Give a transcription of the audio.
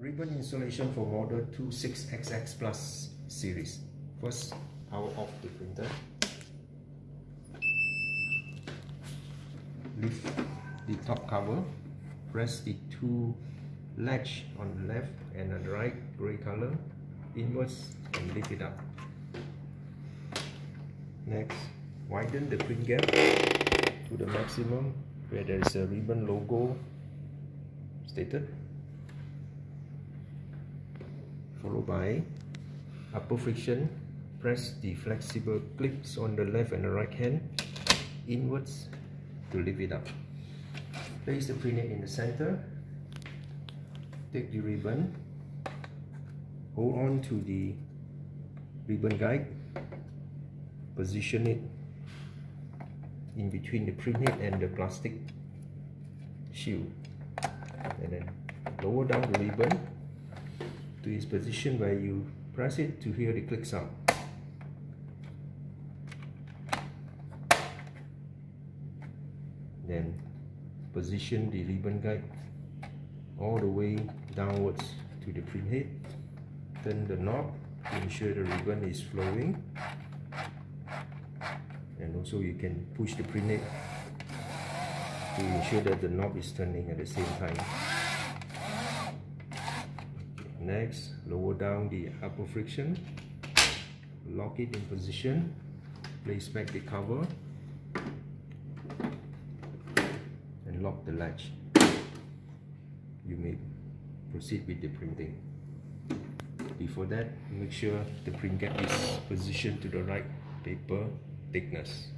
Ribbon installation for model 26XX Plus series. First, power off the printer. Lift the top cover. Press the two latch on the left and on the right, gray color, inwards and lift it up. Next, widen the print gap to the maximum where there is a ribbon logo stated followed by upper friction press the flexible clips on the left and the right hand inwards to lift it up. Place the printhead in the center. Take the ribbon. Hold on to the ribbon guide. Position it in between the printhead and the plastic shield. And then lower down the ribbon to its position where you press it to hear the click sound. Then position the ribbon guide all the way downwards to the printhead. Turn the knob to ensure the ribbon is flowing. And also you can push the printhead to ensure that the knob is turning at the same time. Next, lower down the upper friction, lock it in position, place back the cover, and lock the latch. You may proceed with the printing. Before that, make sure the print gap is positioned to the right paper thickness.